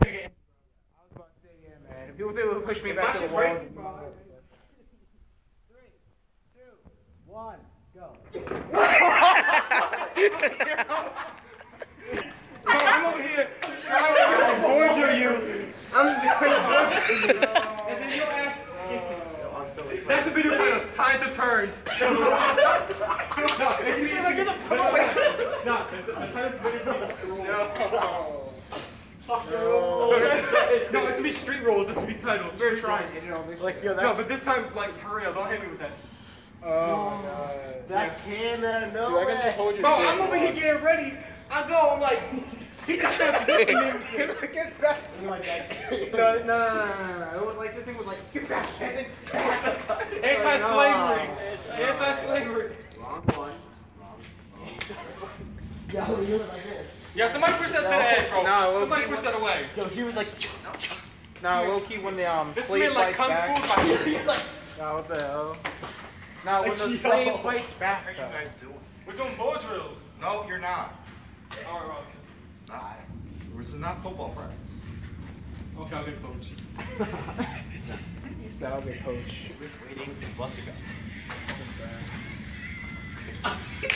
Man, if he was able to push me back to the shit wall. breaks, One, go. Bro, I'm over here trying to torture you. I'm trying to torture you. And then you ask. That's the video title. Tides have turned. no, it's me. Like, the No, it's, the title of the video is rules. No, it's, no, it's gonna be street rules. This will be titled. We're trying. Like, yo, that, No, but this time, like for real, don't hit me with that. oh my oh, god. That came out of Dude, I nowhere. can just hold your Bro, shit. I'm over here getting ready. I go, I'm like, he just starts hitting me. Get back. Like that. No, no, no, no, no, no. It was like, this thing was like, get back, and then back. Anti-slavery. Anti-slavery. Wrong one. Yo, he was like this. Yeah, somebody push that to the edge, bro. No, somebody keep- push that away. Yo, he was like. Nah, low key when the um This slave man like fights kung back. fu my shit. He's like. Nah, what the hell? Nah, when the Yo. slave fights back. What are you guys doing? We're doing ball drills. No, you're not. All right, Ross. Not. This is not football practice. Okay, I'll get coach. He said I'll be coach. We're waiting for bus to go.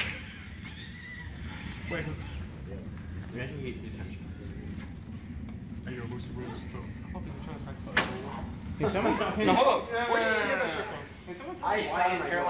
Wait. Imagine he gets detention. Hey, yo, who's the rules? I hope he's trying to sign Can someone? No, hold up. Where did you get that shit from? Can someone I tell me why found is my Caroline